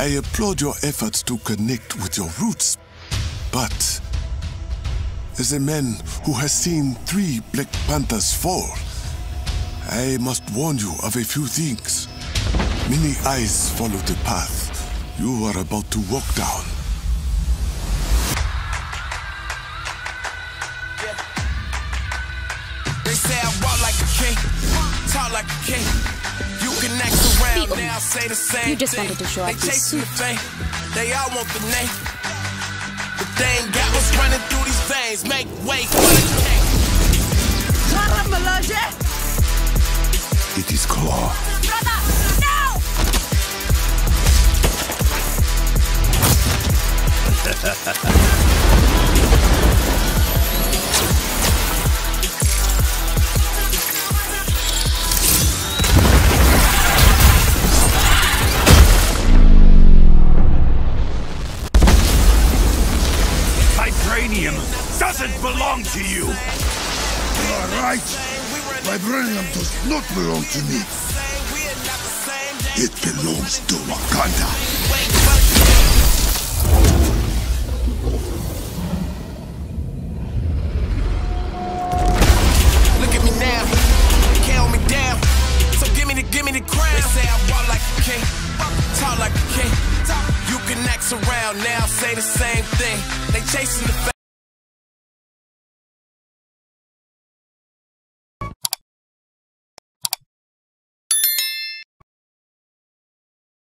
I applaud your efforts to connect with your roots, but as a man who has seen three Black Panthers fall, I must warn you of a few things. Many eyes follow the path you are about to walk down. They say I walk like a king, talk like a king. Say the same You just thing. wanted to show they off your chasing the fame, they all want the name. But they ain't got what's running through these veins. Make way for the king. It is Claw. Vibranium doesn't belong to you! You are right. Vibranium does not belong to me. It belongs to Wakanda. Look at me now, count me down. So give me the, give me the crown. They say I walk like a king, talk like a king. You can act around now, say the same thing. They chasing the.